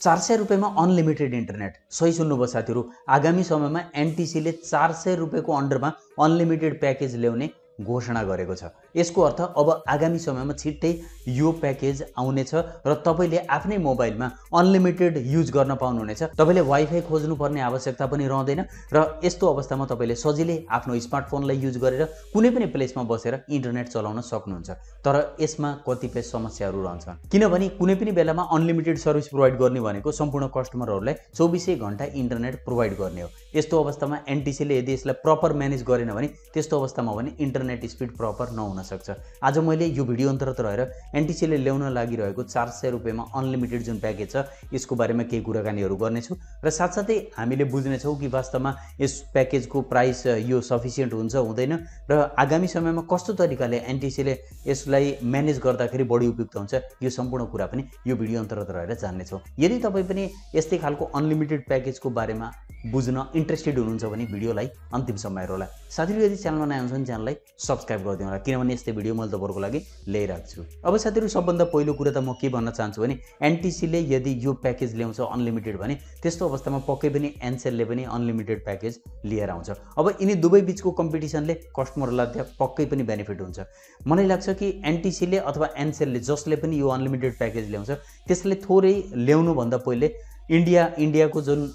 चार सय रुपियाँमा अनलिमिटेड इन्टरनेट सही सुन्नुभयो साथीहरू आगामी समयमा एनटिसीले चार सय रुपियाँको अन्डरमा अनलिमिटेड प्याकेज ल्याउने घोषणा गरेको छ। यसको अर्थ अब आगामी समयमा छिट्टै यो प्याकेज आउनेछ र तपाईँले आफ्नै मोबाइलमा अनलिमिटेड युज गर्न पाउनुहुनेछ। तपाईँले वाइफाई खोज्नुपर्ने आवश्यकता पनि रहँदैन र यस्तो अवस्थामा तपाईँले सजिलै आफ्नो स्मार्टफोनलाई युज गरेर कुनै पनि प्लेसमा बसेर इन्टरनेट चलाउन सक्नुहुन्छ। तर यसमा कतिपय समस्याहरू रहन्छन्। किनभने कुनै पनि बेलामा अनलिमिटेड सर्भिस प्रोभाइड गर्ने भनेको सम्पूर्ण कस्टमरहरूलाई चौबिसै घन्टा इन्टरनेट प्रोभाइड गर्ने हो। यस्तो अवस्थामा एनटिसीले यदि यसलाई प्रपर म्यानेज गरेन भने त्यस्तो अवस्थामा भने इन्टरनेट इन्टरनेट स्पिड प्रपर नहुन सक्छ आज मैले यो भिडियो अन्तर्गत रहेर एनटिसीले ल्याउन लागिरहेको चार सय रुपियाँमा अनलिमिटेड जुन प्याकेज छ यसको बारेमा केही कुराकानीहरू गर्नेछु र साथसाथै हामीले बुझ्नेछौँ कि वास्तवमा यस प्याकेजको प्राइस यो सफिसियन्ट हुन्छ हुँदैन र आगामी समयमा कस्तो तरिकाले एनटिसीले यसलाई म्यानेज गर्दाखेरि बढी उपयुक्त हुन्छ यो सम्पूर्ण कुरा पनि यो भिडियो अन्तर्गत रहेर जान्नेछौँ। यदि तपाईँ पनि यस्तै खालको अनलिमिटेड प्याकेजको बारेमा बुझ्न इन्ट्रेस्टेड हुनुहुन्छ भने भिडियोलाई अन्तिमसम्म होला साथीहरू यदि च्यानलमा नयाँ हुन्छ भने च्यानललाई सब्सक्राइब गरिदिनु होला। किनभने यस्तै भिडियो मैले तपाईँको लागि ल्याइरहेको अब साथीहरू सबभन्दा पहिलो कुरा त म के भन्न चाहन्छु भने एनटिसीले यदि यो प्याकेज ल्याउँछ अनलिमिटेड भने त्यस्तो अवस्थामा पक्कै पनि एनसेलले पनि अनलिमिटेड प्याकेज लिएर आउँछ। अब यिनी दुवै बिचको कम्पिटिसनले कस्टमरलाई त्यहाँ पक्कै पनि बेनिफिट हुन्छ। मलाई लाग्छ कि एनटिसीले अथवा एनसेलले जसले पनि यो अनलिमिटेड प्याकेज ल्याउँछ त्यसले थोरै ल्याउनुभन्दा पहिले इन्डिया इन्डियाको जुन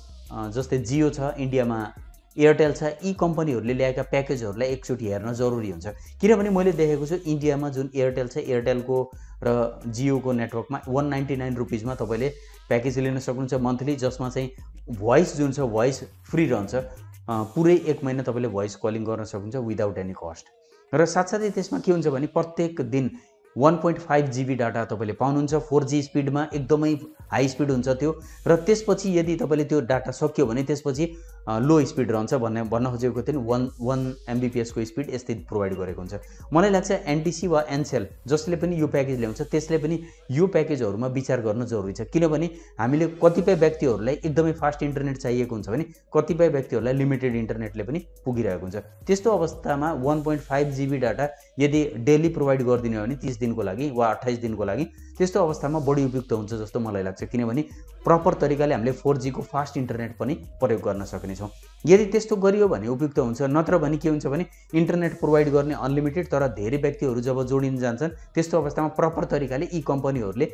जस्तै जियो छ इन्डियामा एयरटेल छ यी कम्पनीहरूले ल्याएका प्याकेजहरूलाई एकचोटि हेर्न जरुरी हुन्छ। किनभने मैले देखेको छु इन्डियामा जुन एयरटेल छ एयरटेलको र जियोको नेटवर्कमा वान नाइन्टी नाइन रुपिजमा तपाईँले प्याकेज लिन सक्नुहुन्छ मन्थली जसमा चाहिँ भोइस जुन छ भोइस फ्री रहन्छ। पुरै एक महिना तपाईँले भोइस कलिङ गर्न सक्नुहुन्छ विदाउट एनी कस्ट। र साथसाथै त्यसमा के हुन्छ भने प्रत्येक दिन one point five GB data तपाईँले पाउनुहुन्छ फोर जी स्पिडमा एकदमै हाई स्पिड हुन्छ त्यो। र त्यसपछि यदि तपाईँले त्यो डाटा सक्यो भने त्यसपछि लो स्पिड रहन्छ भन्ने भन्न खोजेको थियो नि वान वान एमबिपिएसको स्पिड यस्तै प्रोभाइड गरेको हुन्छ। मलाई लाग्छ एनटिसी वा एनसेल जसले पनि यो प्याकेज ल्याउँछ त्यसले पनि यो प्याकेजहरूमा विचार गर्न जरुरी छ। किनभने हामीले कतिपय व्यक्तिहरूलाई एकदमै फास्ट इन्टरनेट चाहिएको हुन्छ भने कतिपय व्यक्तिहरूलाई लिमिटेड इन्टरनेटले पनि पुगिरहेको हुन्छ। त्यस्तो अवस्थामा one point five GB data यदि डेली प्रोभाइड गरिदिने हो भने तिस दिनको लागि वा अठाइस दिनको लागि त्यस्तो अवस्थामा बढी उपयुक्त हुन्छ जस्तो मलाई लाग्छ। किनभने प्रपर तरिकाले हामीले फोर जीको फास्ट इन्टरनेट पनि प्रयोग गर्न सक्नेछौँ। यदि त्यस्तो गरियो भने उपयुक्त हुन्छ नत्र भने के हुन्छ भने इन्टरनेट प्रोभाइड गर्ने अनलिमिटेड तर धेरै व्यक्तिहरू जब जोडिन जान्छन् त्यस्तो अवस्थामा प्रपर तरिकाले यी कम्पनीहरूले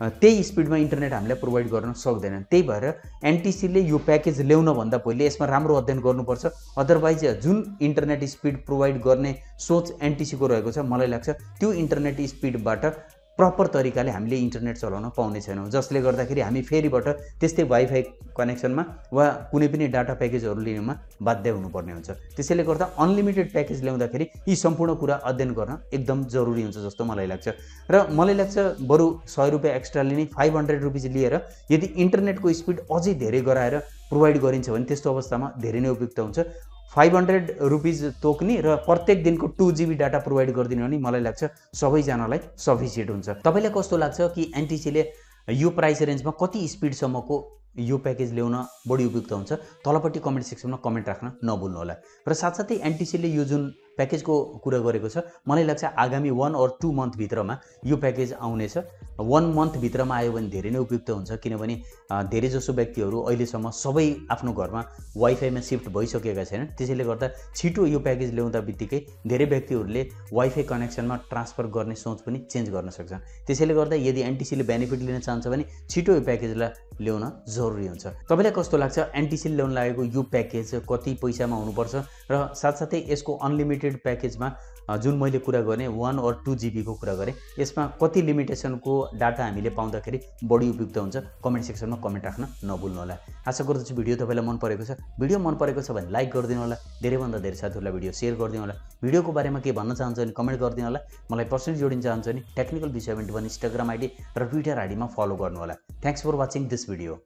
त्यही स्पिडमा इन्टरनेट हामीलाई प्रोभाइड गर्न सक्दैनन् त्यही भएर एनटिसीले यो प्याकेज ल्याउनभन्दा पहिले यसमा राम्रो अध्ययन गर्नुपर्छ। अदरवाइज जुन इन्टरनेट स्पिड प्रोभाइड गर्ने सोच एनटिसीको रहेको छ मलाई लाग्छ त्यो इन्टरनेट स्पिडबाट प्रपर तरिकाले हामीले इन्टरनेट चलाउन पाउने छैनौँ। जसले गर्दाखेरि हामी फेरिबाट त्यस्तै वाइफाई कनेक्सनमा वा कुनै पनि डाटा प्याकेजहरू लिनुमा बाध्य हुनुपर्ने हुन्छ। त्यसैले गर्दा अनलिमिटेड प्याकेज ल्याउँदाखेरि यी सम्पूर्ण कुरा अध्ययन गर्न एकदम जरुरी हुन्छ जस्तो मलाई लाग्छ। र मलाई लाग्छ बरु सय रुपियाँ एक्स्ट्रा लिने फाइभ हन्ड्रेड रुपिज लिएर यदि इन्टरनेटको स्पिड अझै धेरै गराएर प्रोभाइड गरिन्छ भने त्यस्तो अवस्थामा धेरै नै उपयुक्त हुन्छ। फाइभ हन्ड्रेड रुपिज तोक्ने र प्रत्येक दिनको टु जिबी डाटा प्रोभाइड गरिदिनु भने मलाई लाग्छ सबैजनालाई सफिसियन्ट हुन्छ। तपाईँलाई कस्तो लाग्छ कि एनटिसीले यो प्राइस रेन्जमा कति स्पिडसम्मको यो प्याकेज ल्याउन बढी उपयुक्त हुन्छ? तलपट्टि कमेन्ट सेक्सनमा कमेन्ट राख्न नभुल्नु होला र साथसाथै एनटिसीले यो जुन प्याकेजको कुरा गरेको छ। मलाई लाग्छ आगामी वान अर टू मन्थभित्रमा यो प्याकेज आउनेछ। वान मन्थभित्रमा आयो भने धेरै नै उपयुक्त हुन्छ किनभने धेरै जसो व्यक्तिहरू अहिलेसम्म सबै आफ्नो घरमा वाइफाईमा सिफ्ट भइसकेका छैनन्। त्यसैले गर्दा छिटो यो प्याकेज ल्याउँदा बित्तिकै धेरै व्यक्तिहरूले वाइफाई कनेक्सनमा ट्रान्सफर गर्ने सोच पनि चेन्ज गर्न सक्छन्। त्यसैले गर्दा यदि एनटिसीले बेनिफिट लिन चाहन्छ भने छिटो यो प्याकेजलाई ल्याउन जरुरी हुन्छ। तपाईँलाई कस्तो लाग्छ एनटिसीले ल्याउन लागेको यो प्याकेज कति पैसामा हुनुपर्छ र साथसाथै यसको अनलिमिटेड प्याकेजमा जुन मैले कुरा गरेँ वान अर टू जिबीको कुरा गरेँ यसमा कति लिमिटेसनको डाटा हामीले पाउँदाखेरि बढी उपयुक्त हुन्छ कमेन्ट सेक्सनमा कमेन्ट राख्न नभुल्नु होला आशा गर्दछु भिडियो तपाईँलाई मन परेको छ। भिडियो मन परेको छ भने लाइक गरिदिनु होला धेरैभन्दा धेरै साथीहरूलाई भिडियो सेयर गरिदिनु होला भिडियोको बारेमा के भन्न चाहन्छ भने कमेन्ट गरिदिनु होला मलाई पर्सनली जोडिन चाहन्छ भने technical seventy one Instagram ID र ट्विटर आइडीमा फलो गर्नु होला thanks for watching this video